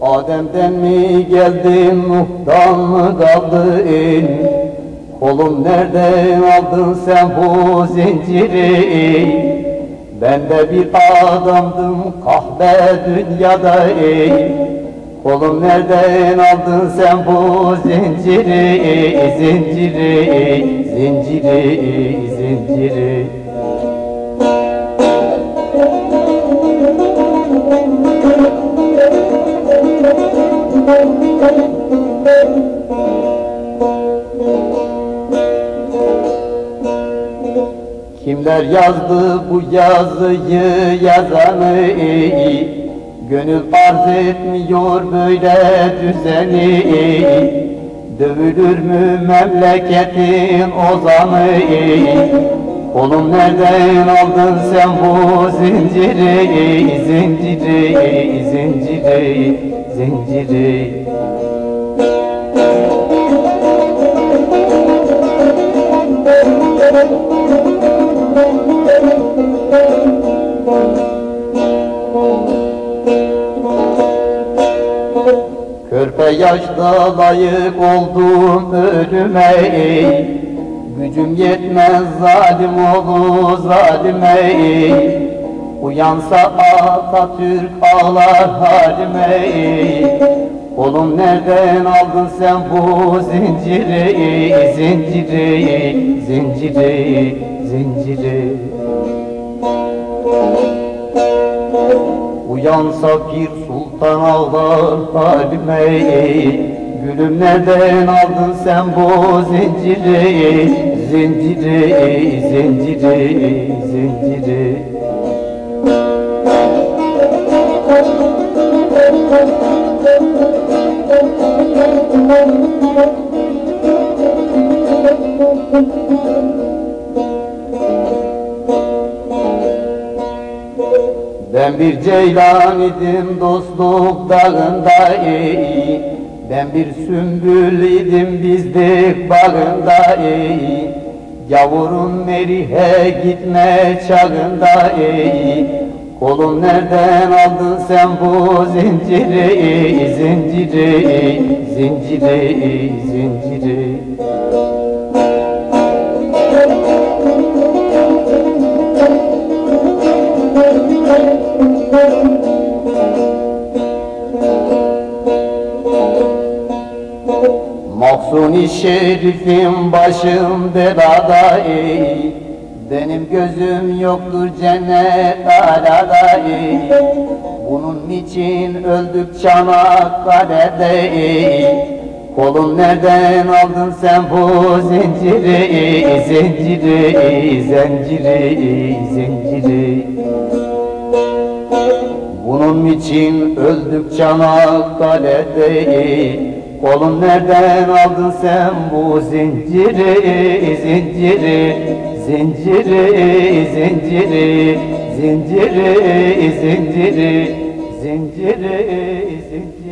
Adem'den mi geldin, Nuh'dan mı kaldın? Kolum nereden aldın sen bu zinciri? Ben de bir adamdım kahve dünyada ey. Kolum nereden aldın sen bu zinciri, zinciri, zinciri, zinciri? Kimler yazdı bu yazıyı yazanı Gönül arz etmiyor böyle düzeni. Dövülür mü memleketin ozanı Oğlum nereden aldın sen bu zinciri? Zinciri, zinciri, zinciri Körpe yaşta layık oldum ölüme. Gücüm yetmez zalim oğlu zalime. Uyansa Atatürk ağlar halime ey. Oğlum nereden aldın sen bu zinciri, zinciri, zinciri, zinciri? Uyansa bir sultan ağlar halime. Gülüm nereden aldın sen bu zinciri? Zinciri, zinciri, zinciri Ben bir ceylan idim dostluk dağında ey. Ben bir sümbül idim bizdik bağında ey. Yavurun Merihe gitme çağında ey. Kolum nereden aldın sen bu zinciri? Zinciri, zinciri, zinciri Mahzuni şerifim başım belada ey. Benim gözüm yoktur cennet alada ey. Bunun için öldük Çanakkale'de ey. Kolum nereden aldın sen bu zinciri Zinciri, zinciri, zinciri. Bunun için öldük Çanakkale'de ey Kolum nereden aldın sen bu zinciri, zinciri, zinciri, zinciri, zinciri, zinciri, zinciri, zinciri.